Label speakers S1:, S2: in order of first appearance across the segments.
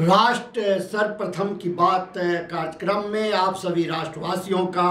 S1: राष्ट्र सर्वप्रथम
S2: की बात कार्यक्रम में आप सभी राष्ट्रवासियों का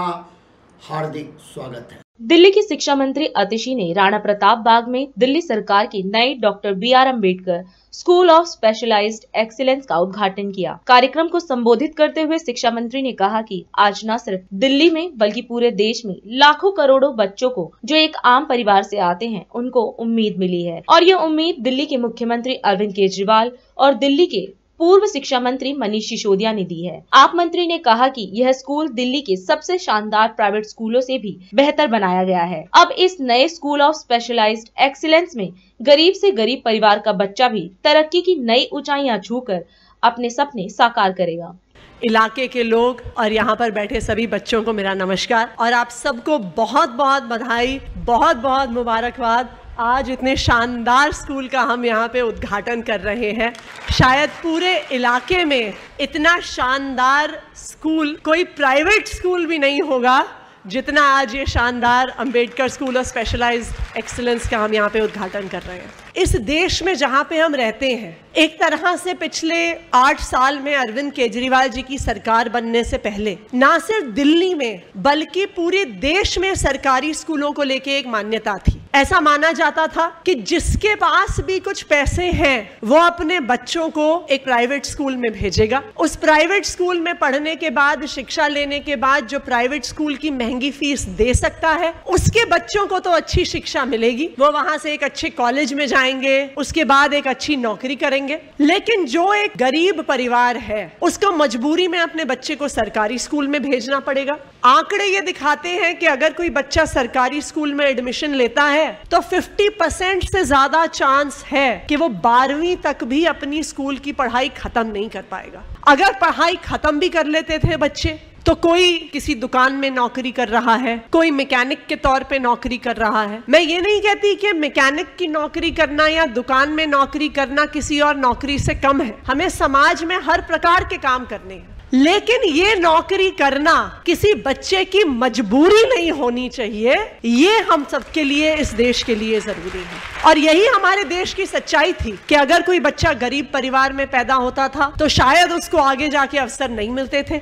S2: हार्दिक स्वागत है।
S3: दिल्ली की शिक्षा मंत्री अतिशी ने राणा प्रताप बाग में दिल्ली सरकार की नई doctor B R Ambedkar school of specialised excellence का उद्घाटन किया। कार्यक्रम को संबोधित करते हुए शिक्षा मंत्री ने कहा कि आज न सिर्फ़ दिल्ली में, बल्कि पूरे देश में लाखों करोड़ों बच्चों को, जो एक आम परिवार से आते हैं, उनको उम्मीद मिली है। और ये उम्मीद दिल्ली के मुख्यमंत्री अरविंद केजरीवाल और दिल्ली के पूर्व शिक्षा मंत्री मनीष सिसोदिया ने दी है। आप मंत्री ने कहा कि यह स्कूल दिल्ली के सबसे शानदार प्राइवेट स्कूलों से भी बेहतर बनाया गया है। अब इस नए स्कूल ऑफ़ स्पेशलाइज्ड एक्सीलेंस में गरीब से गरीब परिवार का बच्चा भी तरक्की की नई ऊंचाइयाँ छूकर अपने सपने साकार करेगा।
S4: इलाके के लोग और यहाँ पर बैठे सभी बच्चों को मेरा नमस्कार। और आप सबको बहुत बहुत बधाई बहुत बहुत मुबारकबाद। आज इतने शानदार स्कूल का हम यहाँ पे उद्घाटन कर रहे हैं। शायद पूरे इलाके में इतना शानदार स्कूल, कोई प्राइवेट स्कूल भी नहीं होगा जितना आज ये शानदार Ambedkar school of specialised excellence का हम यहाँ पे उद्घाटन कर रहे हैं। इस देश में जहाँ पे हम रहते हैं, एक तरह से पिछले आठ साल में अरविंद केजरीवाल जी की सरकार बनने से पहले, ना सिर्फ़ दिल्ली में, बल्कि पूरे देश में सरकारी स्कूलों को लेके एक मान्यता थी। ऐसा माना जाता था कि जिसके पास भी कुछ पैसे हैं, वो अपने बच्चों को एक प्राइवेट स्कूल में भेजेगा। उस प्राइवेट स्कूल में पढ़ने के बाद, शिक्षा लेने के बाद जो प्राइवेट स्कूल की महँगी फ़ीस दे सकता है, उसके बच्चों को तो अच्छी शिक्षा मिलेगी। वो वहाँ से एक अच्छे कॉलेज में जाएँगे, उसके बाद एक अच्छी नौकरी करेंगे। लेकिन जो एक गरीब परिवार है, उसको मजबूरी में अपने बच्चे को सरकारी स्कूल में भेजना पड़ेगा। आंकड़े ये दिखाते हैं कि अगर कोई बच्चा सरकारी स्कूल में एडमिशन लेता है तो 50 परसेंट से ज़्यादा चांस है कि वो बारहवीं तक भी अपनी स्कूल की पढ़ाई खत्म नहीं कर पाएगा। अगर पढ़ाई खत्म भी कर लेते थे बच्चे तो कोई किसी दुकान में नौकरी कर रहा है, कोई मैकेनिक के तौर पे नौकरी कर रहा है। मैं ये नहीं कहती कि मैकेनिक की नौकरी करना या दुकान में नौकरी करना किसी और नौकरी से कम है। हमें समाज में हर प्रकार के काम करने हैं। लेकिन ये नौकरी करना किसी बच्चे की मजबूरी नहीं होनी चाहिए। ये हम सबके लिए, इस देश के लिए ज़रूरी है। और यही हमारे देश की सच्चाई थी कि अगर कोई बच्चा गरीब परिवार में पैदा होता था तो शायद उसको आगे जाके अवसर नहीं मिलते थे।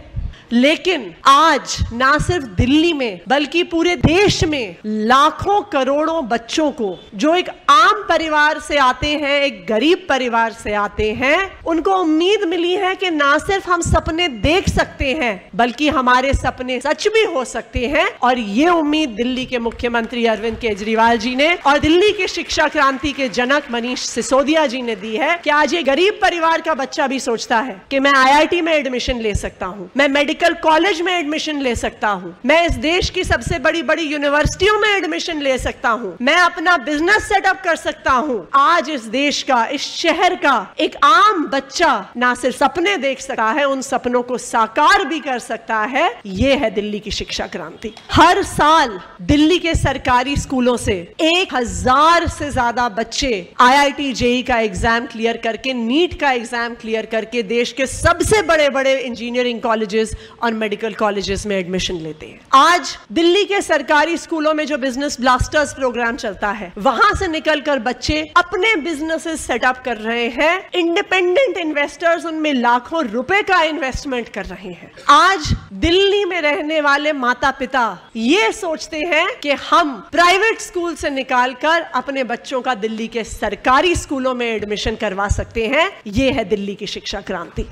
S4: लेकिन आज, ना सिर्फ़ दिल्ली में, बल्कि पूरे देश में, लाखों करोड़ों बच्चों को, जो एक आम परिवार से आते हैं, एक गरीब परिवार से आते हैं, उनको उम्मीद मिली है कि ना सिर्फ़ हम सपने देख सकते हैं, बल्कि हमारे सपने सच भी हो सकते हैं। और ये उम्मीद दिल्ली के मुख्यमंत्री अरविंद केजरीवाल जी ने और दिल्ली के शिक्षा क्रांति के जनक मनीष सिसोदिया जी ने दी है कि आज ये गरीब परिवार का बच्चा भी सोचता है कि मैं आईआईटी में एडमिशन ले सकता हूँ, मैं मेडिकल मेडिकल कॉलेज में एडमिशन ले सकता हूँ। मैं इस देश की सबसे बड़ी बड़ी यूनिवर्सिटियों में एडमिशन ले सकता हूँ। मैं अपना बिज़नेस सेटअप कर सकता हूँ। आज इस देश का, इस शहर का एक आम बच्चा ना सिर्फ़ सपने देख सकता है, उन सपनों को साकार भी कर सकता है। ये है दिल्ली की शिक्षा क्रांति। हर साल दिल्ली के सरकारी स्कूलों से एक हज़ार से ज़्यादा बच्चे आईआईटी जेई का एग्ज़ाम क्लियर करके, नीट का एग्ज़ाम क्लियर करके देश के सबसे बड़े बड़े इंजीनियरिंग कॉलेजेस और मेडिकल कॉलेजेस में एडमिशन लेते हैं। आज दिल्ली के सरकारी स्कूलों में जो बिज़नेस ब्लास्टर्स प्रोग्राम चलता है, वहाँ से निकलकर बच्चे अपने बिजनेसेस सेटअप कर रहे हैं। इंडिपेंडेंट इन्वेस्टर्स उनमें लाखों रुपए का इन्वेस्टमेंट कर रहे हैं। आज दिल्ली में रहने वाले माता पिता ये सोचते हैं कि हम प्राइवेट स्कूल से निकालकर अपने बच्चों का दिल्ली के सरकारी स्कूलों में एडमिशन करवा सकते हैं। ये है दिल्ली की शिक्षा क्रांति।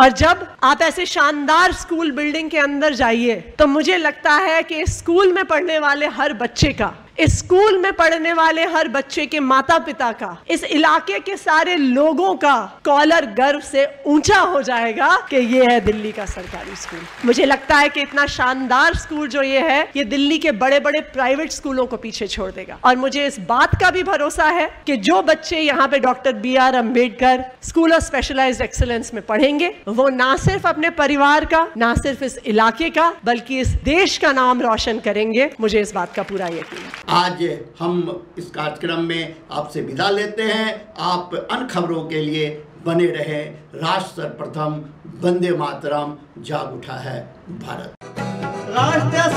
S4: और जब आप ऐसे शानदार स्कूल बिल्डिंग के अंदर जाइए तो मुझे लगता है कि स्कूल में पढ़ने वाले हर बच्चे का स्कूल में पढ़ने वाले हर बच्चे के माता पिता का, इस इलाके के सारे लोगों का कॉलर गर्व से ऊँचा हो जाएगा कि ये है दिल्ली का सरकारी स्कूल। मुझे लगता है कि इतना शानदार स्कूल जो ये है, ये दिल्ली के बड़े बड़े प्राइवेट स्कूलों को पीछे छोड़ देगा। और मुझे इस बात का भी भरोसा है कि जो बच्चे यहाँ पे doctor B R Ambedkar school of specialized excellence में पढ़ेंगे, वो ना सिर्फ़ अपने परिवार का, ना सिर्फ़ इस इलाके का, बल्कि इस देश का नाम रोशन करेंगे। मुझे इस बात का पूरा यकीन है।
S2: आज हम इस कार्यक्रम में आपसे विदा लेते हैं। आप अन खबरों के लिए बने रहे। राष्ट्र सर्वप्रथम वंदे मातरम। जाग उठा है भारत।
S1: राष्ट्र